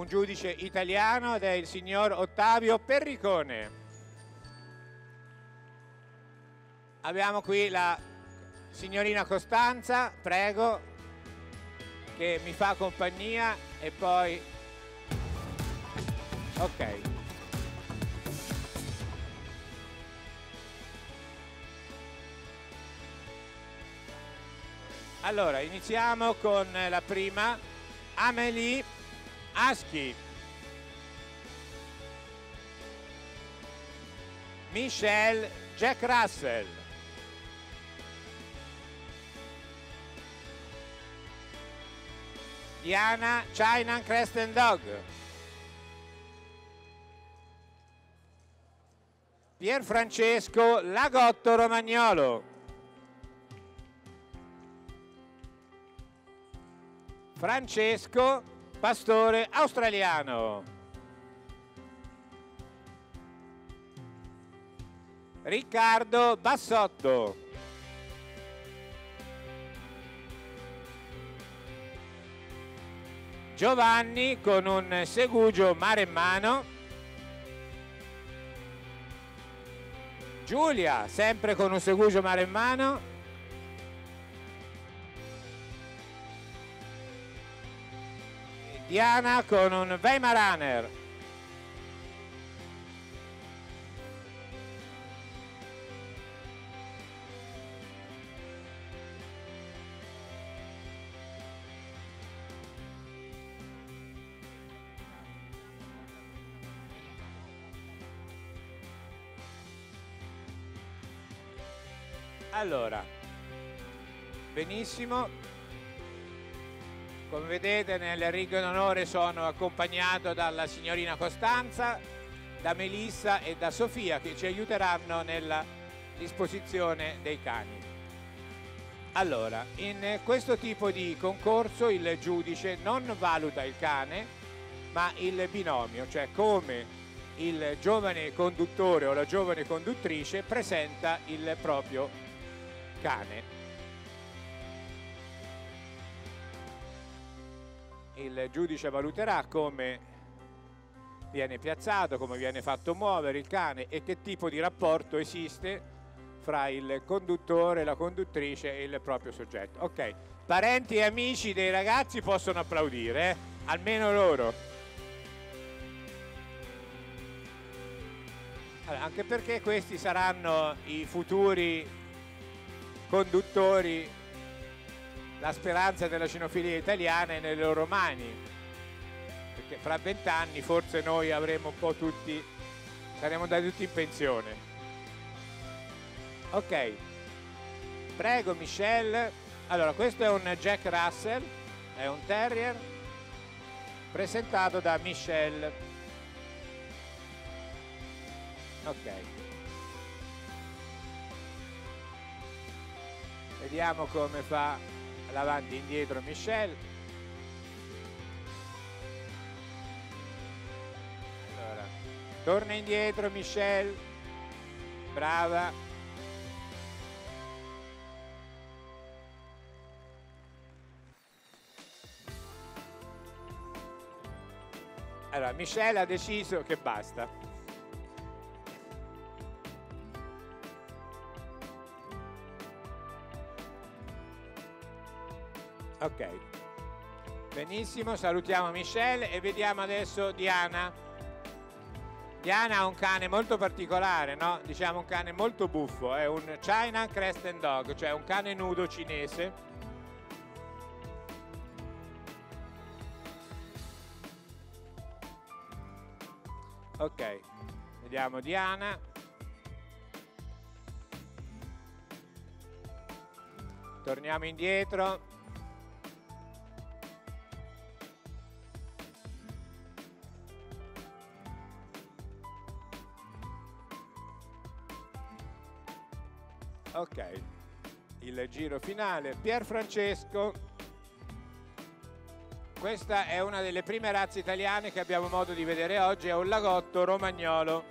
un giudice italiano ed è il signor Ottavio Perricone. Abbiamo qui la signorina Costanza, prego, che mi fa compagnia e poi... Ok. Allora, iniziamo con la prima, Amelie Aschi. Michelle Jack Russell. Diana China Creston Dog. Pier Francesco Lagotto Romagnolo. Francesco Pastore Australiano. Riccardo Bassotto. Giovanni con un segugio maremmano. Giulia, sempre con un segugio maremmano. Diana con un Weimaraner. Allora, benissimo, come vedete nel ring d'onore sono accompagnato dalla signorina Costanza, da Melissa e da Sofia che ci aiuteranno nella disposizione dei cani. Allora, in questo tipo di concorso il giudice non valuta il cane, ma il binomio, cioè come il giovane conduttore o la giovane conduttrice presenta il proprio cane. Il giudice valuterà come viene piazzato, come viene fatto muovere il cane e che tipo di rapporto esiste fra il conduttore, la conduttrice e il proprio soggetto. Ok, parenti e amici dei ragazzi possono applaudire, eh? almeno loro. Allora, anche perché questi saranno i futuri conduttori, la speranza della cinofilia italiana è nelle loro mani, perché fra vent'anni forse noi avremo un po' tutti, saremo andati tutti in pensione. Ok, prego Michelle. Allora, questo è un Jack Russell, è un terrier presentato da Michelle. Ok. Vediamo come fa l'avanti e indietro Michelle. Allora, torna indietro Michelle. Brava. Allora, Michelle ha deciso che basta. Ok. Benissimo, salutiamo Michelle e vediamo adesso Diana. Diana ha un cane molto particolare, no? Diciamo un cane molto buffo, è un China Crested Dog, cioè un cane nudo cinese. Ok, vediamo Diana. Torniamo indietro. Ok, il giro finale. Pier Francesco. Questa è una delle prime razze italiane che abbiamo modo di vedere oggi, è un lagotto romagnolo.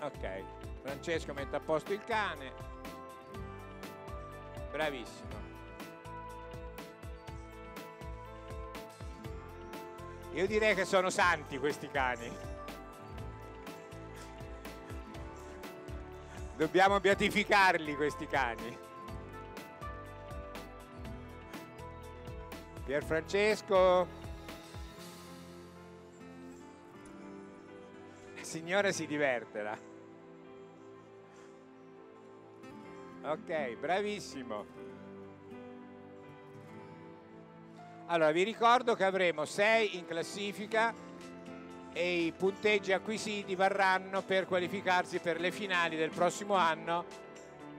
Ok, Francesco mette a posto il cane. Bravissimo. Io direi che sono santi questi cani. Dobbiamo beatificarli questi cani. Pier Francesco. La signora si diverte là. Ok, bravissimo. Allora, vi ricordo che avremo 6 in classifica e i punteggi acquisiti varranno per qualificarsi per le finali del prossimo anno,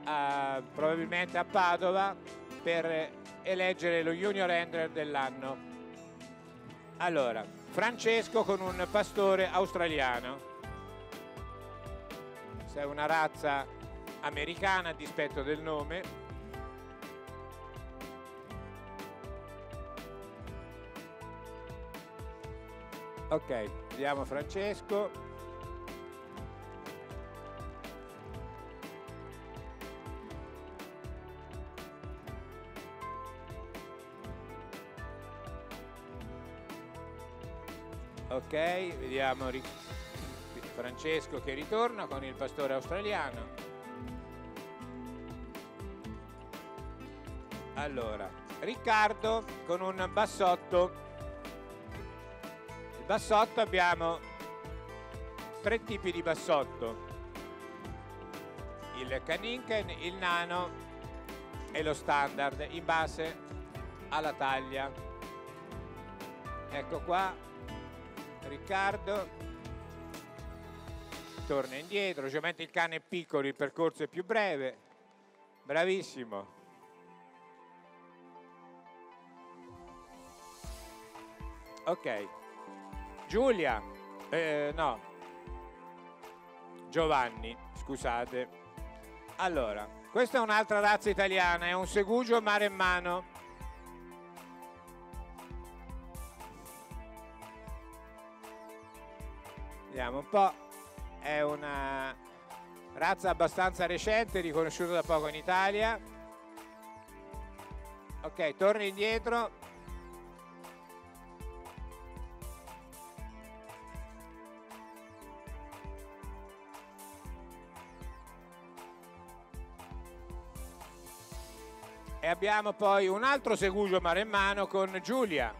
eh, probabilmente a Padova, per eleggere lo junior handler dell'anno. Allora, Francesco con un pastore australiano. Sei una razza americana a dispetto del nome. Ok, vediamo Francesco. Ok, vediamo Francesco che ritorna con il pastore australiano. Allora, Riccardo con un bassotto. Bassotto abbiamo tre tipi di bassotto. Il Kaninken, il nano e lo standard in base alla taglia. Ecco qua Riccardo torna indietro, ovviamente il cane è piccolo, il percorso è più breve, bravissimo. Ok, Giulia, eh, no, Giovanni, scusate. Allora, questa è un'altra razza italiana, è un segugio maremmano Vediamo un po'. È una razza abbastanza recente, riconosciuta da poco in Italia. Ok, torna indietro. Abbiamo poi un altro segugio maremmano con Giulia.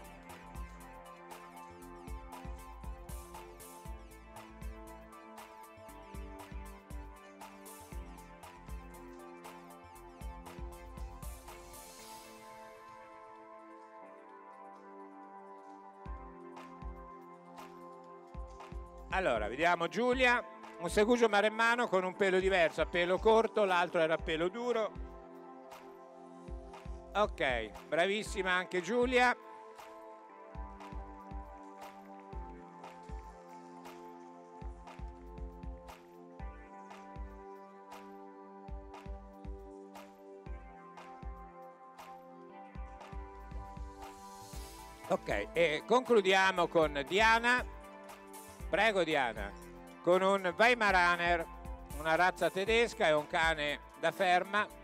Allora, vediamo Giulia, un segugio maremmano con un pelo diverso, a pelo corto, l'altro era a pelo duro. Ok, bravissima anche Giulia. Ok, e concludiamo con Diana. Prego Diana. Con un Weimaraner, una razza tedesca e un cane da ferma.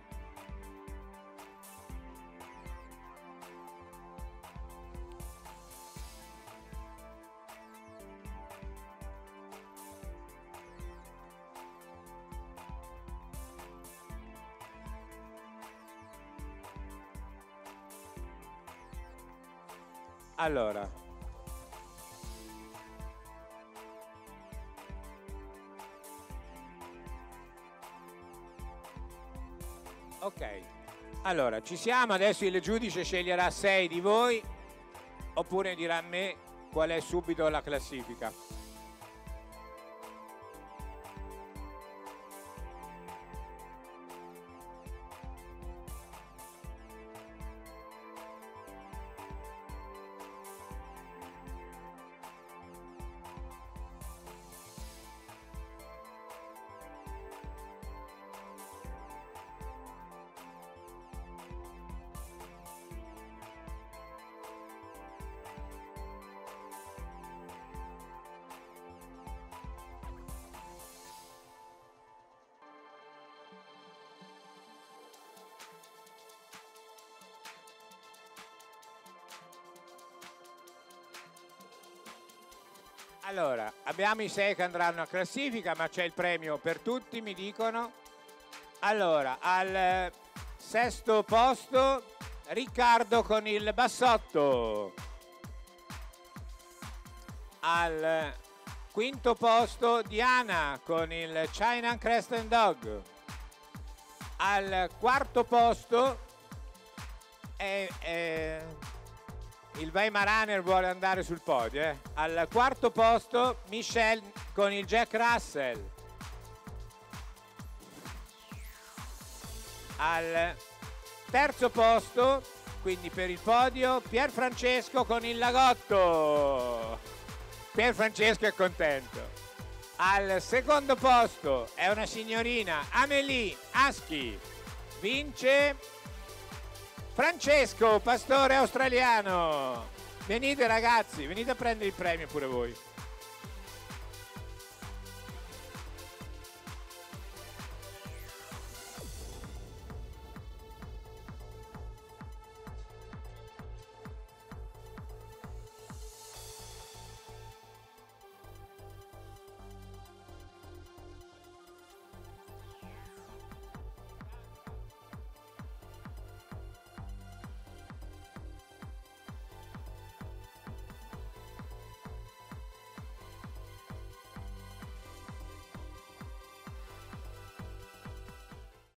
Allora, Ok, allora ci siamo, adesso il giudice sceglierà sei di voi oppure dirà a me qual è subito la classifica. Allora, abbiamo i sei che andranno a classifica, ma c'è il premio per tutti, mi dicono. Allora, al sesto posto Riccardo con il bassotto. Al quinto posto Diana con il China Crest and Dog. Al quarto posto è, è il Weimaraner vuole andare sul podio. Eh. Al quarto posto Michel con il Jack Russell. Al terzo posto, quindi per il podio, Pier Francesco con il Lagotto. Pier Francesco è contento. Al secondo posto è una signorina Amelie Aschi. Vince Francesco, pastore australiano. Venite ragazzi, venite a prendere il premio pure voi.